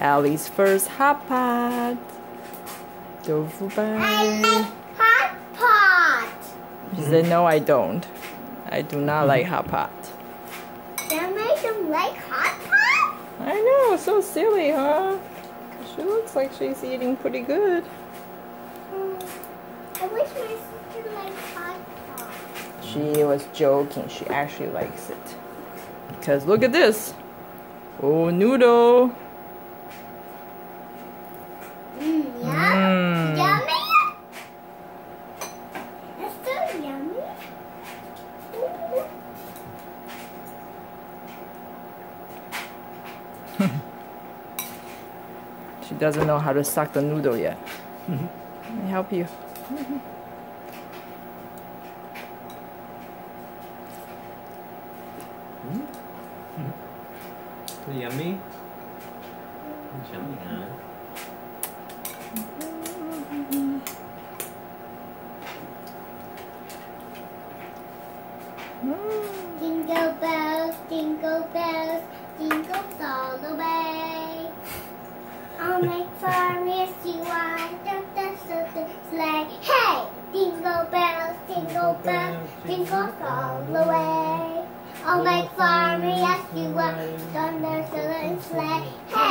Ali's first hot pot. Tofu I hot pot. She said, No, I don't. I do not like hot pot. That makes them like hot pot? I know, so silly, huh? She looks like she's eating pretty good. I wish my sister liked hot pot. She was joking. She actually likes it. Because look at this. Oh, noodle. Mm, yum. Mm. Yummy? It's so yummy. Ooh. She doesn't know how to suck the noodle yet. Let me help you. Yummy. It's yummy, huh? Mm. Jingle bells, jingle bells, jingles all the way. I'll make if you want the the sleigh. Hey! Jingle bells, jingle bells, jingles all the way. I'll make if you want the sleigh. Hey!